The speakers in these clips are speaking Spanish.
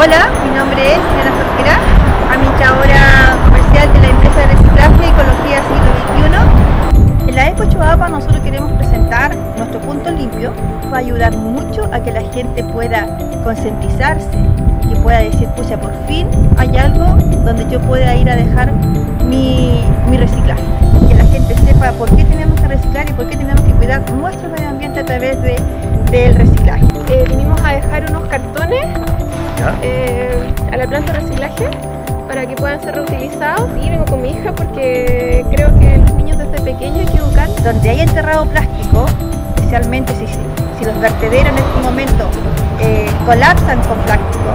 Hola, mi nombre es Diana Jorquera, administradora comercial de la empresa de reciclaje Ecología Siglo XXI. En la Expo Choapa nosotros queremos presentar nuestro punto limpio, va a ayudar mucho a que la gente pueda concientizarse y pueda decir, pucha, por fin hay algo donde yo pueda ir a dejar mi, mi reciclaje. Que la gente sepa por qué tenemos que reciclar y por qué tenemos que cuidar nuestro medio ambiente a través de, del reciclaje. Eh, vinimos a dejar unos cartones eh, a la planta de reciclaje para que puedan ser reutilizados. Y vengo con mi hija porque creo que los niños desde pequeños hay que educar. Donde hay enterrado plástico, especialmente si, si los vertederos en este momento eh, colapsan con plástico,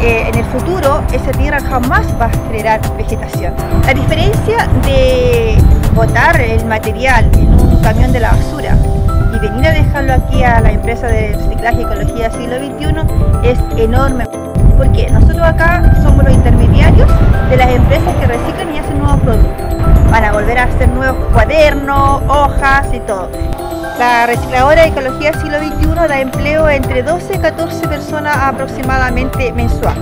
eh, en el futuro esa tierra jamás va a generar vegetación. La diferencia de botar el material en un camión de la basura venir a dejarlo aquí a la empresa de reciclaje y ecología siglo XXI es enorme. Porque nosotros acá somos los intermediarios de las empresas que reciclan y hacen nuevos productos. Van a volver a hacer nuevos cuadernos, hojas y todo. La recicladora de Ecología Siglo XXI da empleo entre 12 y 14 personas aproximadamente mensual.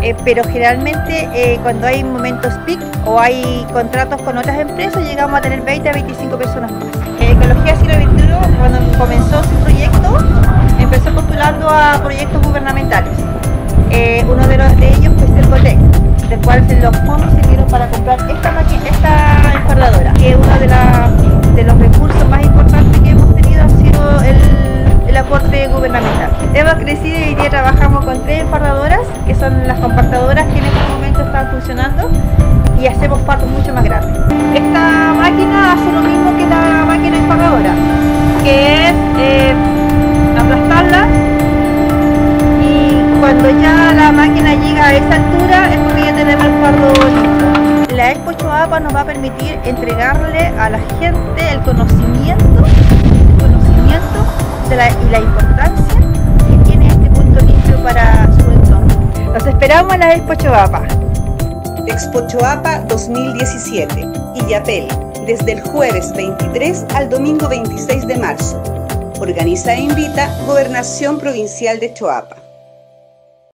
Eh, pero generalmente eh, cuando hay momentos peak o hay contratos con otras empresas llegamos a tener 20 a 25 personas más. Comenzó su proyecto empezó postulando a proyectos gubernamentales. Eh, uno de, los, de ellos fue el COTEC, del cual los fondos se dieron para comprar esta máquina, esta enfardadora, que es uno de, los recursos más importantes que hemos tenido ha sido el, el aporte gubernamental. Hemos crecido y hoy día trabajamos con tres enfardadoras, que son las compactadoras que en este momento están funcionando y hacemos partos mucho más grandes. Esta máquina hace lo mismo que la máquina enfardadora, que es eh, aplastarla y cuando ya la máquina llega a esa altura es porque ya tenemos el fardo listo. La Expo Choapa nos va a permitir entregarle a la gente el conocimiento, conocimiento y la importancia que tiene este punto limpio para su entorno. Los esperamos en la Expo Choapa. Expo Choapa 2017, Illapel, desde el jueves 23 al domingo 26 de marzo. Organiza e invita Gobernación Provincial de Choapa.